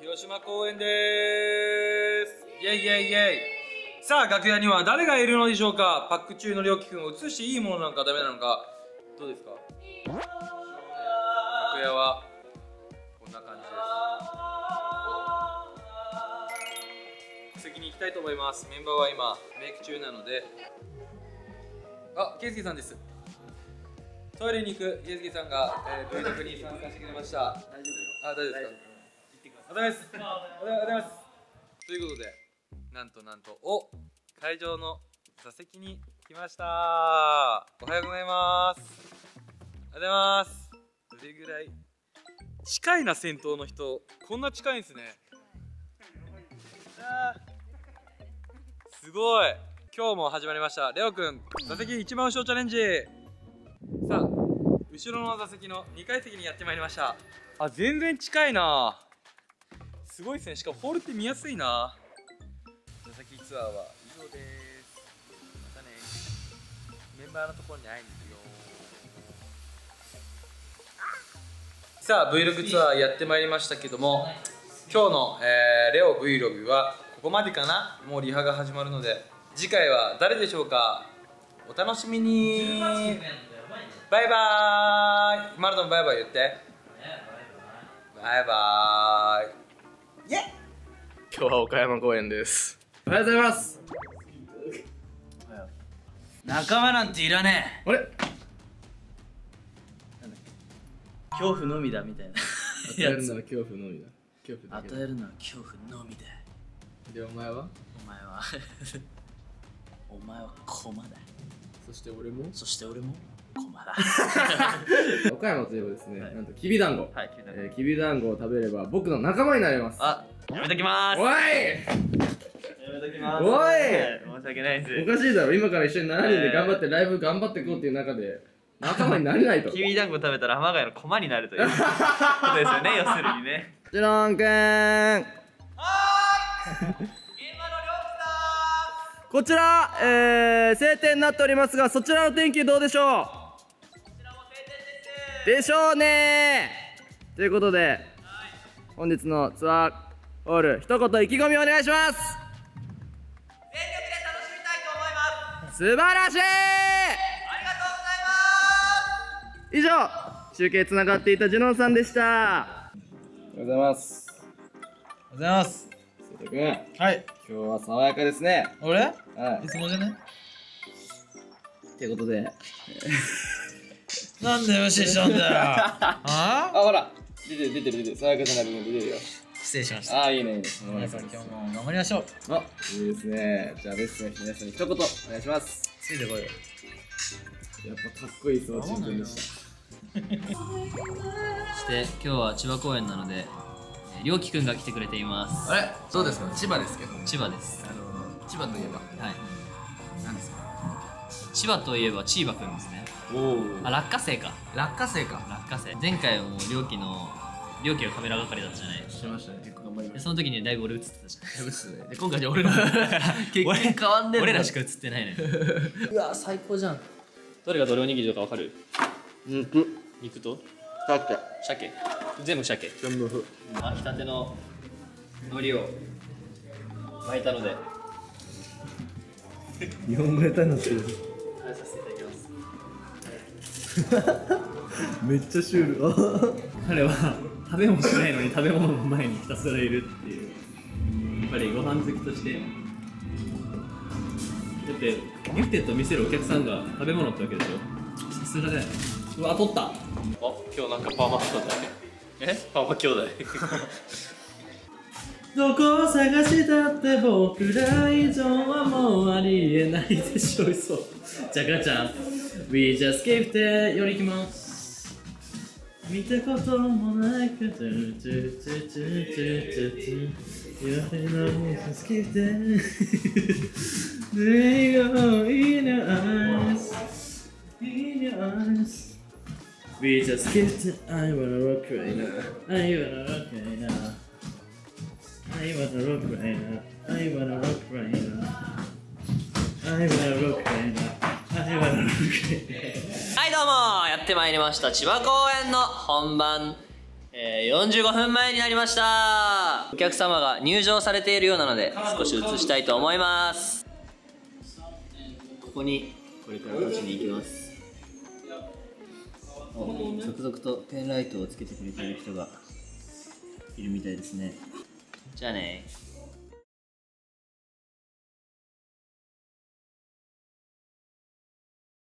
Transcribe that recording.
豊島公園です。イェイイェイイェイ。さあ楽屋には誰がいるのでしょうか？パック中のりょうきくんを映していいものなのかダメなのか。どうですか？楽屋はこんな感じです。次に行きたいと思います。メンバーは今メイク中なので。あ、ケイスケさんです。トイレに行くケイスケさんが、えー、Vlog に参加してくれました。大丈夫ですあ、大丈夫ですか？おはようございます。おはようございます。ということでなんとなんと。お会場の座席に来ました。おはようございます。おはようございます。どれぐらい近いな先頭の人。こんな近いんですね。すごい。今日も始まりました。レオくん座席一番後ろチャレンジ。さあ後ろの座席の2階席にやってまいりました。あ全然近いな。すごいですね。しかもホールって見やすいな。座席ツアーは。以上です。またね。メンバーのところに会いに行くよ。さあ Vlog ツアーやってまいりましたけども今日の、えーレオ Vlog はここまでかな。もうリハが始まるので次回は誰でしょうか。お楽しみに。バイバーイ。マルトンバイバイ言って。バイバーイイェイ。今日は岡山公園です。おはようございます。仲間なんていらねあれ？え恐怖のみだみたいな。与えるなら恐怖のみだ恐怖与えるのは恐怖のみだ。でお前は？お前は。お前は駒だ。そして俺も？そして俺も？駒だ 岡山といえばですね、はい。なんときびだんご。はいきびだんご。を食べれば僕の仲間になれます。あやめときまーす。おい。やめときまおい。申し訳ないでおかしいだろ今から一緒に7人で頑張ってライブ頑張っていこうっていう中で仲間になれないと。きびだんご食べたら浜谷の駒になるということですよね 要するにね。ジロンくん。こちら、えー、晴天になっておりますがそちらの天気どうでしょう？でしょうね。ということで、本日のツアーホール一言意気込みお願いします。全力で楽しみたいと思います。素晴らしい。ありがとうございます。以上中継つながっていたジュノンさんでした。おはようございます。おはようございます。瀬戸君。はい。今日は爽やかですね。俺？はい。いつもじゃねということでなんで無視したんだよ。ああほら出てる出てる出てる爽やかじゃない部分出てるよ失礼しました。ああいいねいいね皆さん今日も頑張りましょう。あいいですねじゃあレッスンの皆さんに一言お願いしますついてこいよ。やっぱかっこいい装置君でしたそして今日は千葉公園なので、えーりょうきくんが来てくれています。あれ？そうですか？千葉ですけど千葉です。あの千葉といえばはい。何ですか？千葉といえばチーバくんですね。おあ、落花生か。落花生か落花生。前回はもうりょうきの、りょうきがカメラ係だったじゃない。してましたね結構頑張りましでその時にだいぶ俺映ってたじゃん。たやぶっすねで今回じゃあ俺ら結俺局変わんねえ俺らしか映ってないね。うわ、最高じゃん。どれがどれおにぎりとかわかる？肉肉とだって鮭全部鮭。全部ふ巻きたての海苔を巻いたので、日本語下手になってる食べさせていただきます。めっちゃシュール。彼は食べもしないのに食べ物の前にひたすらいるっていう。やっぱりご飯好きとして。だってギフテッド見せるお客さんが食べ物ってわけでしょ。さすがだよ。うわ取った。あ、今日なんかパーマ兄弟え？パーマ兄弟 どこを探したって僕ら以上はもうありえないでしょいそうじゃがちゃん We just gifted よりいきます見たこともないけどチュチュチュチュチュチュチュやれない We just gifted They go in your eyes In your eyes We just gifted I wanna rock right now I wanna rock right now I wanna rock right now. I wanna rock right now. I wanna rock right now. I wanna rock right now. はいどうも。やってまいりました。千葉公園の本番。えー、45分前になりました。お客様が入場されているようなので少し映したいと思います。ここにこれから立ちに行きます。続々とペンライトをつけてくれている人がいるみたいですね。じゃあね